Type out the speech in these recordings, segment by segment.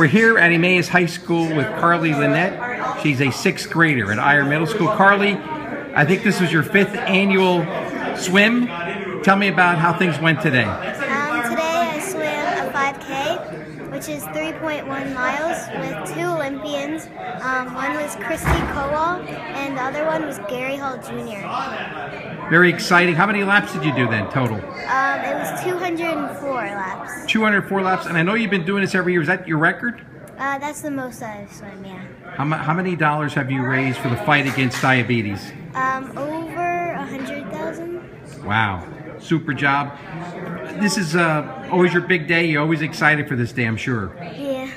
We're here at Emmaus High School with Carly Lenett. She's a sixth grader at Eyer Middle School. Carly, I think this was your fifth annual swim. Tell me about how things went today. Today I swam a 5K, which is 3.1 miles, with two Olympians. Um, one was Kristy Kowal, and the other one was Gary Hall Jr. Very exciting. How many laps did you do then total? Um, it was 204 laps. 204 laps. And I know you've been doing this every year. Is that your record? Uh, that's the most I've swum, yeah. How, how many dollars have you raised for the fight against diabetes? Um, over a 100,000. Wow. Super job. This is uh, always your big day. You're always excited for this day, I'm sure. Yeah.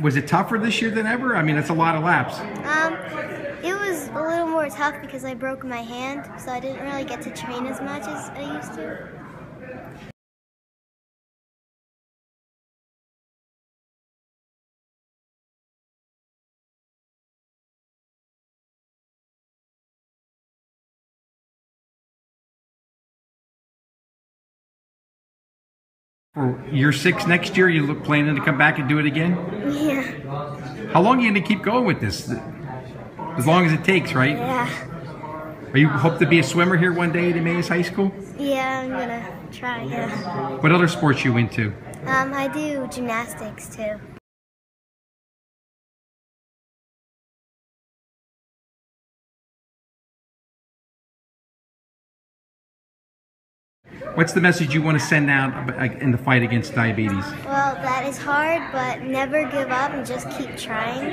Was it tougher this year than ever? I mean, it's a lot of laps. Um, it was a little more tough because I broke my hand, so I didn't really get to train as much as I used to. For year six next year, you look planning to come back and do it again? Yeah. How long are you going to keep going with this? As long as it takes, right? Yeah. Are you hope to be a swimmer here one day at Emmaus High School? Yeah, I'm gonna try, yeah. What other sports you into? Um, I do gymnastics too. What's the message you want to send out in the fight against diabetes? Well, that is hard, but never give up and just keep trying.